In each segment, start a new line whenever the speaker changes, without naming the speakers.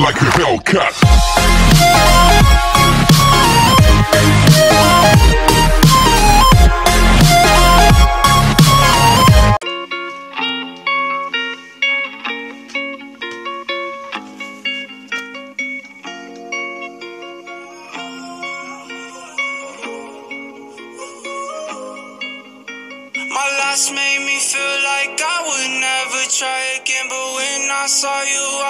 like a Hellcat.
My last made me feel like I would never try again. But when I saw you, I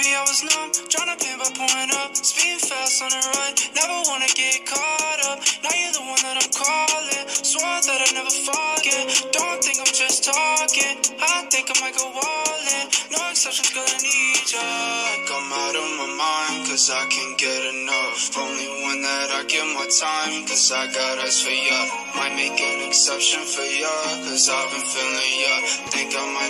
Baby, I was numb. Trying to pain by pouring up. Speeding fast on the run. Never wanna get caught up. Now you're the one that I'm calling. Swore that I'd never forget. Don't think I'm just talking. I think I might go all in. No exceptions, gonna need ya. Like I'm out of my mind, cause I can't get enough. Only one that I give my time, cause I got eyes for ya. Might make an exception for ya, cause I've been feeling ya. Think I might